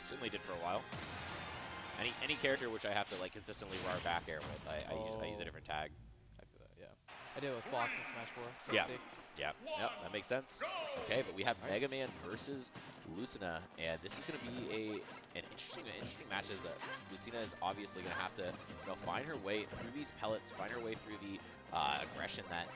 certainly did for a while. Any any character which I have to like consistently RAR back air with, I, I, use, I use a Oh. different tag. I feel that, yeah. I did it with Fox in Smash 4. Yeah. Yeah, yep, that makes sense. Okay, but we have Mega Man versus Lucina, and this is going to be a an interesting an interesting match. As uh, Lucina is obviously going to have to you know, find her way through these pellets, find her way through the uh, aggression that.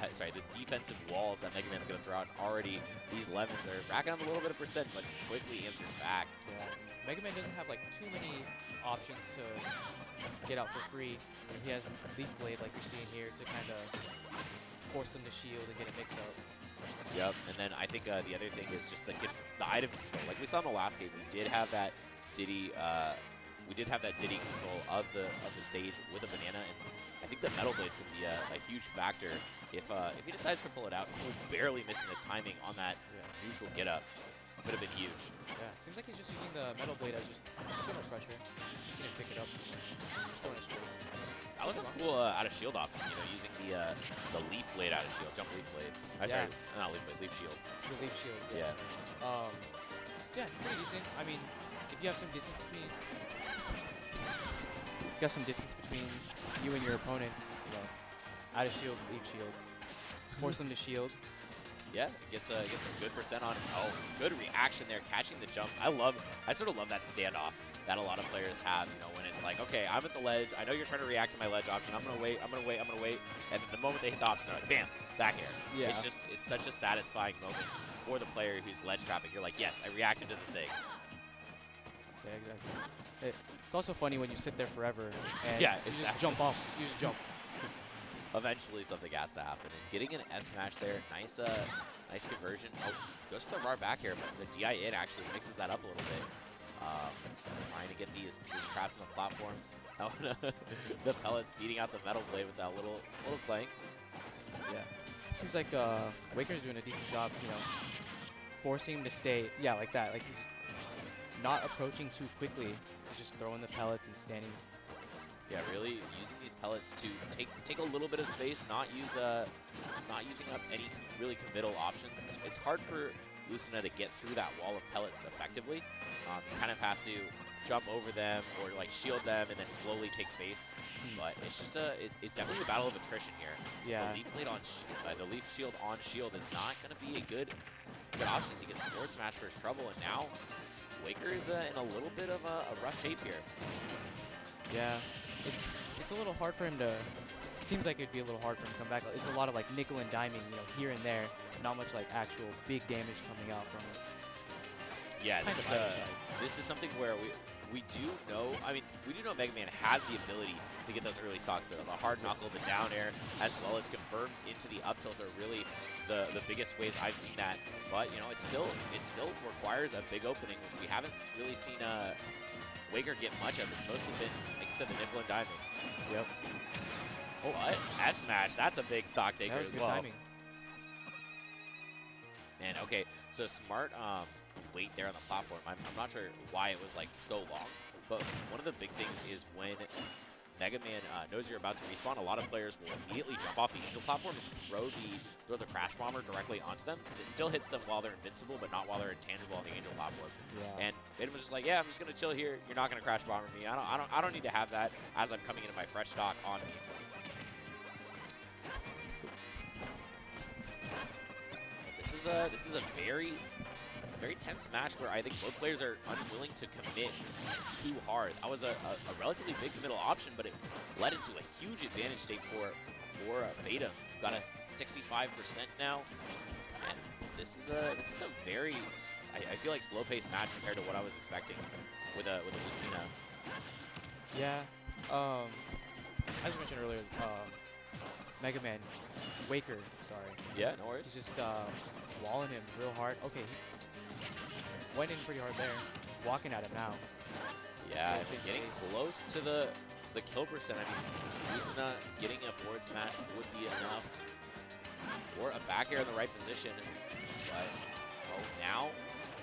That- sorry, the defensive walls that Mega Man's going to throw out. Already, these lemons are racking up a little bit of percent, but quickly answered back. Yeah. Mega Man doesn't have like too many options to get out for free. He has Leaf Blade like you're seeing here to kind of force them to shield and get a mix up. Yep, and then I think uh, the other thing is just the the item control. Like we saw in the last game, we did have that Diddy. Uh, we did have that Diddy control of the of the stage with a banana, and I think the Metal Blade's going to be a, a huge factor if uh, if he decides to pull it out. He was barely missing the timing on that Yeah. neutral get up. Could have been huge. Yeah. Seems like he's just using the Metal Blade as just general pressure. Just seen him pick it up. Just throwing it straight. That was a cool uh, out of shield option, you know, using the uh, the leaf blade out of shield, jump leaf blade. I'm Yeah. sorry, not leaf blade, leaf shield. The Leaf Shield. Yeah. Um, yeah, pretty decent. I mean, if you have some distance between, got some distance between you and your opponent, you know, out of shield, leaf shield, force them to shield. Yeah, gets a gets some good percent on. Oh, good reaction there, catching the jump. I love, I sort of love that standoff that a lot of players have. You know, when it's like, okay, I'm at the ledge. I know you're trying to react to my ledge option. I'm gonna wait. I'm gonna wait. I'm gonna wait. And the moment they hit the option, they're like, bam, back air. Yeah. It's just, it's such a satisfying moment for the player who's ledge trapping. You're like, yes, I reacted to the thing. Yeah, exactly. It, it's also funny when you sit there forever and Yeah, you just jump off. You just jump. Eventually, something has to happen. And getting an S smash there, nice, uh, nice conversion. Oh, goes for the bar back here, but the DI in actually mixes that up a little bit. Um, trying to get these, these traps on the platforms. Oh, the pellets beating out the metal blade with that little little clank. Yeah. Seems like uh, Waker's doing a decent job, you know, forcing him to stay, yeah, like that. Like he's not approaching too quickly. He's just throwing the pellets and standing. Yeah, really using these pellets to take take a little bit of space, not use uh, not using up any really committal options. It's, it's hard for Lucina to get through that wall of pellets effectively. Um, you kind of have to jump over them or like shield them and then slowly take space. But it's just a it's, it's definitely a battle of attrition here. Yeah. The leaf blade on uh, the leaf shield on shield is not going to be a good good option. He gets forward smash for his trouble, and now Waker is uh, in a little bit of a, a rough shape here. Yeah, it's it's a little hard for him to. Seems like it'd be a little hard for him to come back. It's a lot of like nickel and diming, you know, here and there. Not much like actual big damage coming out from it. Yeah, this is, uh, this is something where we we do know. I mean, we do know Mega Man has the ability to get those early stocks. The, the hard knuckle, the down air, as well as confirms into the up tilt are really the the biggest ways I've seen that. But you know, it still it still requires a big opening, which we haven't really seen uh, Waker get much of. It's mostly been, like you said, the nickel and diamond. Yep. Oh, what? F smash. That's a big stock taker as well. timing. And okay, so smart um, wait there on the platform. I'm, I'm not sure why it was like so long, but one of the big things is when Mega Man uh, knows you're about to respawn, a lot of players will immediately jump off the Angel platform and throw the throw the Crash Bomber directly onto them because it still hits them while they're invincible, but not while they're intangible on the Angel platform. Yeah. And Fatum was just like, "Yeah, I'm just gonna chill here. You're not gonna Crash Bomber me. I don't, I don't, I don't need to have that as I'm coming into my fresh stock on me." This is a this is a very very tense match where I think both players are unwilling to commit too hard. That was a, a, a relatively big middle option, but it led into a huge advantage state for for uh, Beta. Got a 65% now, and this is a this is a very I, I feel like slow paced match compared to what I was expecting with a with a Lucina. Yeah. Um, as mentioned earlier, um, Mega Man, Waker, sorry. Yeah, no worries. He's just uh, walling him real hard. Okay, went in pretty hard there. Walking at him now. Yeah, getting close to the the kill percent. I mean, Lucina getting a forward smash would be enough, or a back air in the right position. But oh, now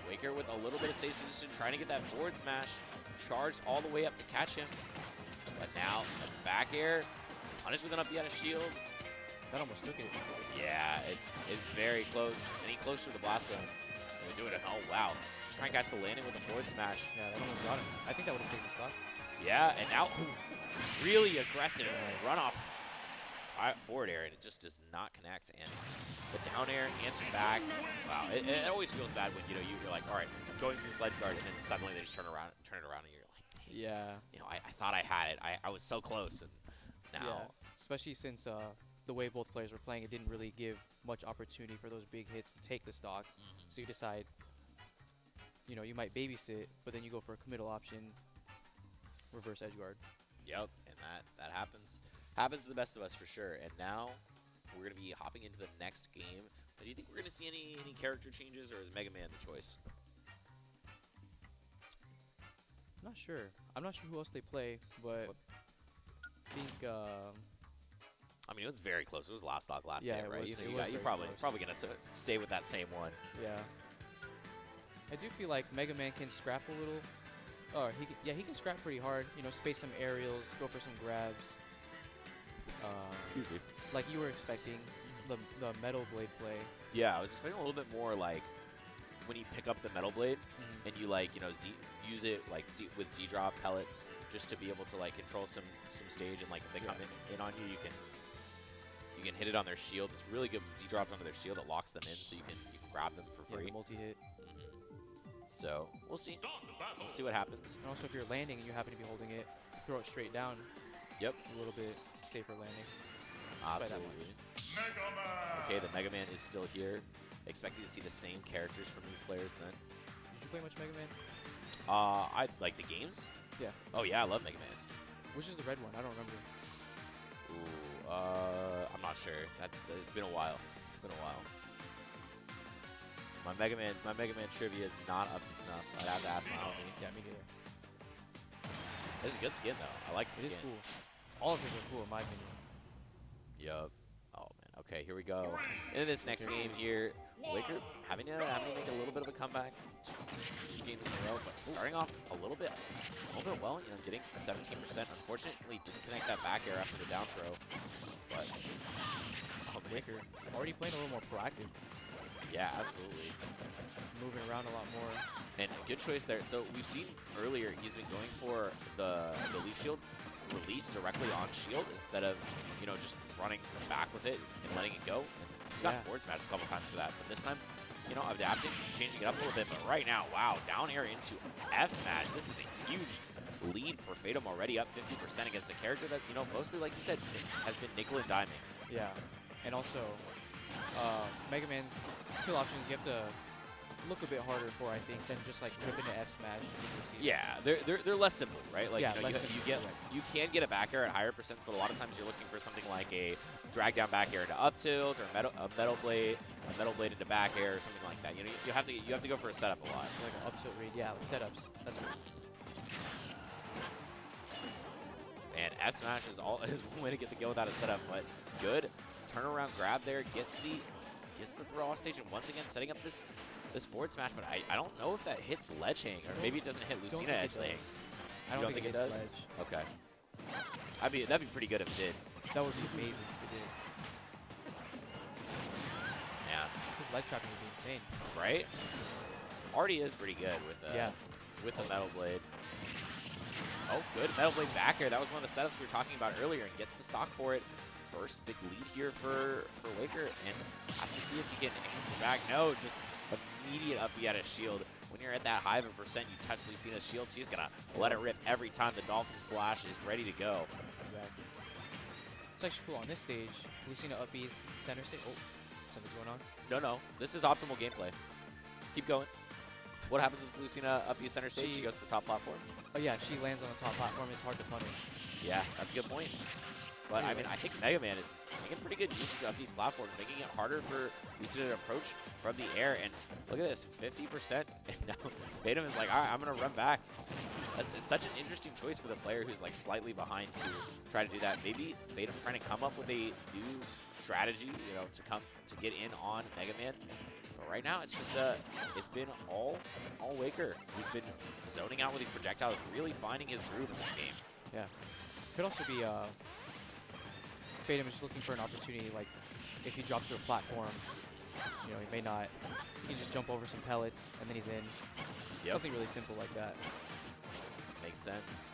Waker with a little bit of stage position, trying to get that forward smash, charged all the way up to catch him. But now a back air, punished with an up out of shield. That almost took it. Yeah, it's it's very close. Any closer to the blast zone? We're doing it. Oh wow, try and catch the landing with a forward smash. Yeah, that almost got him. I think that would have taken the stock. Yeah, and now really aggressive run off forward air, and it just does not connect. And the down air answers back. Wow, it, it always feels bad when you know you, you're like, all right, going through this ledge guard, and then suddenly they just turn around, turn it around, and you're like, Yeah. you know, I, I thought I had it. I, I was so close, and now. Yeah. Especially since uh, the way both players were playing, it didn't really give much opportunity for those big hits to take the stock. Mhm. So you decide, you know, you might babysit, but then you go for a committal option, reverse edge guard. Yep, and that that happens happens to the best of us for sure. And now we're gonna be hopping into the next game. Do you think we're gonna see any any character changes, or is Mega Man the choice? I'm not sure. I'm not sure who else they play, but I think um, I mean, it was very close. It was last stock last Yeah, day, right? was- you you got, you very probably close. probably gonna stay with that same one. yeah. I do feel like Mega Man can scrap a little. Oh, he can, yeah, he can scrap pretty hard. You know, space some aerials, go for some grabs. Uh, Excuse me. like you were expecting, the the metal blade play. Yeah, I was expecting a little bit more like when you pick up the metal blade and you like you know Z use it like Z with Z drop pellets just to be able to like control some some stage and like if they come in, in on you, you can you can hit it on their shield. It's really good Z drops onto their shield. It locks them in, so you can you can grab them for Yeah, free. the multi-hit. Mhm. So we'll see. We'll see what happens. And also, if you're landing and you happen to be holding it, throw it straight down. Yep. A little bit safer landing. Absolutely. Okay, the Mega Man is still here. Expecting to see the same characters from these players then. Did you play much Mega Man? Uh, I like the games. Yeah. Oh yeah, I love Mega Man. Which is the red one? I don't remember. Ooh, uh, I'm not sure. That's it's been a while. It's been a while. My Mega Man, my Mega Man trivia is not up to snuff. I'd have to ask my homie. Yeah, me neither. It's a good skin though. I like the It is skin. cool. All of these are cool in my opinion. Yup. Oh man. Okay, here we go. In this next game here, Waker having to having to make a little bit of a comeback. Two games in a row, but starting off a little bit, a little bit well. You know, getting 17%. Unfortunately, didn't connect that back air after the down throw. But oh, man. Waker already playing a little more proactive, Yeah, absolutely. moving around a lot more. And a good choice there. So we've seen earlier he's been going for the the leaf shield release directly on shield instead of you know just running back with it and letting it go. And he's got Yeah. forward smash a couple times for that, but this time you know adapting, changing it up a little bit. But right now, wow, down air into F smash. This is a huge lead for Fatum already up 50% against a character that you know mostly like you said has been nickel and diming. Yeah, and also uh, Mega Man's kill options you have to look a bit harder for, I think, than just like whipping the F smash. and. Yeah, they're, they're, they're less simple, right? Like Yeah, you, know, you, you get correct. you can get a back air at higher percents, but a lot of times you're looking for something like a drag down back air to up tilt or a metal, a metal blade, a metal blade into back air or something like that. You know, you have to you have to go for a setup a lot. Like an up tilt read. Yeah, like setups. That's what. And F smash is all is one way to get the kill without a setup, but good turnaround grab there gets the gets the throw off stage and once again setting up this this forward smash. But I, I don't know if that hits ledge hang or maybe it doesn't hit Lucina edge hang. I don't, don't think, think it does? ledge. Okay. I'd be that'd be pretty good if it did. That would be amazing if it did. Yeah. His ledge trapping would be insane. right? Already is pretty good with the Yeah. with the metal blade. Oh, good metal blade back air. That was one of the setups we were talking about earlier, and gets the stock for it. First big lead here for for Waker, and has to see if he can answer back. No, just immediate up at his shield. When you're at that high of a percent, you touch Lucina's shield, she's gonna let it rip every time the Dolphin Slash is ready to go. Exactly. It's actually cool on this stage. Lucina up B's center stage. Oh, something's going on. No, no, this is optimal gameplay. Keep going. What happens if Lucina up B center stage? She She- goes to the top platform. Oh yeah, she lands on the top platform. It's hard to punish. Yeah, that's a good point. But I mean, I think Mega Man is making pretty good use of these platforms, making it harder for Lucina to approach from the air. And look at this, 50%. And now Fatum is like, all right, I'm going to run back. That's, it's such an interesting choice for the player who's like slightly behind to try to do that. Maybe Fatum trying to come up with a new strategy, you know, to come to get in on Mega Man. But right now, it's just uh, it's been all all Waker who's been zoning out with these projectiles, really finding his groove in this game. Yeah. Could also be uh, Fatum is just looking for an opportunity. Like if he drops to a platform, you know, he may not. He can just jump over some pellets and then he's in. Yep. Something really simple like that. Makes sense.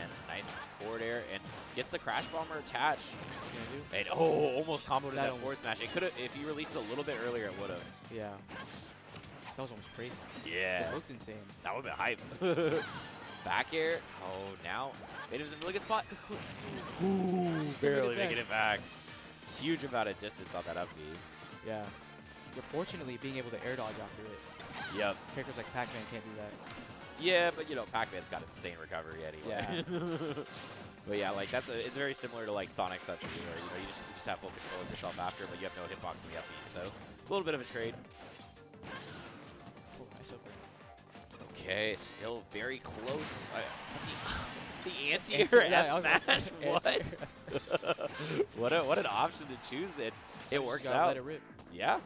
And nice forward air and gets the crash bomber attached. What's he gonna do? And oh, almost comboed That that forward smash. It could have if he released it a little bit earlier, it would have. Yeah. That was almost crazy. Yeah. It looked insane. That would have been hype. Back air. Oh, now Fatum's in a really good spot. Ooh, it barely making it back. Huge amount of distance on that up B. Yeah. But fortunately, being able to air dodge after it. Yep. Characters like Pac-Man can't do that. Yeah, but you know, Pac-Man's got insane recovery anyway. Yeah. but yeah, like that's a, it's very similar to like Sonic's up B, where you know you just, you just have full control of yourself after, but you have no hitbox in the up B. So it's a little bit of a trade. Oh, nice. Okay, still very close. The, the Anti- anti-air yeah, F I was about to smash. What? what a what an option to choose it. It works out. It. Yeah. And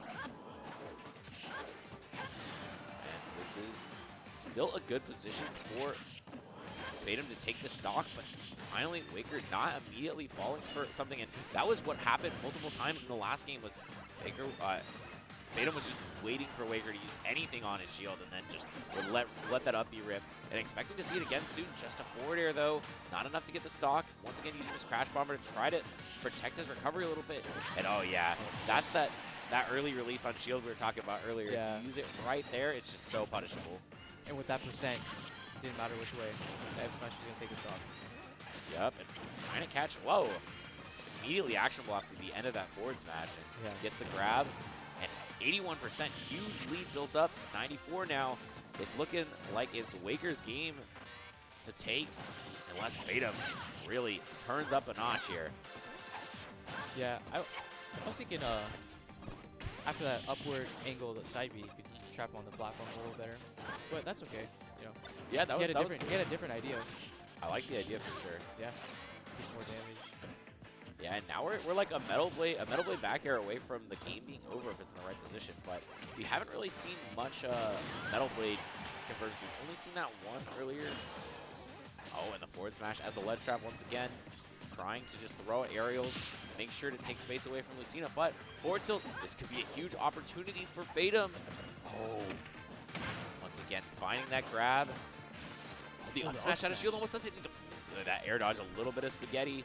this is still a good position for Fatum to take the stock, but finally Waker not immediately falling for something. And that was what happened multiple times in the last game was Waker, uh, Fatum was just waiting for Waker to use anything on his shield and then just would let, let that up be ripped. And expecting to see it again soon. Just a forward air though, not enough to get the stock. Once again using his Crash Bomber to try to protect his recovery a little bit. And oh yeah, that's that that early release on shield we were talking about earlier. Yeah. If you use it right there, it's just so punishable. And with that percent, didn't matter which way. The F smash was gonna take a stock. Yep, and trying to catch, whoa. Immediately actionable after the end of that forward smash. And Yeah. gets the grab. And 81%, huge lead built up. 94 now. It's looking like it's Waker's game to take unless Fatum really turns up a notch here. Yeah, I, I was thinking uh, after that upward angle, the side B, you could trap on the platform a little better. But that's okay. You know, Yeah, that was, had a that was had a different idea. I like the idea for sure. Yeah, more damage. Yeah, and now we're, we're like a metal blade a metal blade back air away from the game being over if it's in the right position. But we haven't really seen much uh, metal blade conversion. We've only seen that one earlier. Oh, and the forward smash as the ledge trap once again. Trying to just throw at aerials, make sure to take space away from Lucina. But forward tilt, this could be a huge opportunity for Fatum. Oh, once again, finding that grab. The up smash out of shield almost does it. That air dodge, a little bit of spaghetti.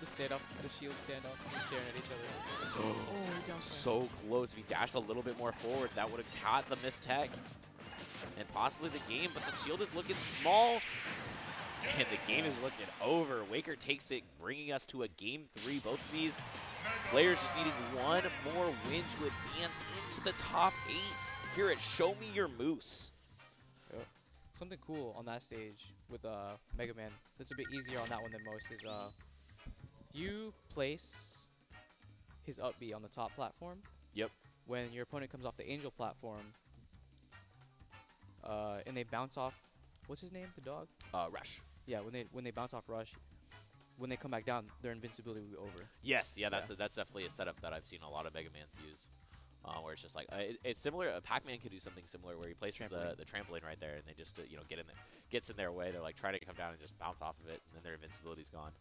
The standoff, the shield standoff, staring at each other. Oh, so close. If he dashed a little bit more forward, that would have caught the missed tech and possibly the game. But the shield is looking small, and the game is looking over. Waker takes it, bringing us to a game three. Both of these players just needing one more win to advance into the top eight here at Show Me Your Moose. Something cool on that stage with uh, Mega Man that's a bit easier on that one than most is uh, you place his up B on the top platform. Yep. When your opponent comes off the Angel platform, uh, and they bounce off, what's his name? The dog? Uh, Rush. Yeah. When they when they bounce off Rush, when they come back down, their invincibility will be over. Yes, yeah, that's Yeah. A, that's definitely a setup that I've seen a lot of Mega Mans use. Uh, where it's just like uh, it, it's similar. Uh, Pac-Man could do something similar where he places the, Trampoline. the trampoline right there, and they just uh, you know get in there, gets in their way. They're like trying to come down and just bounce off of it, and then their invincibility's gone.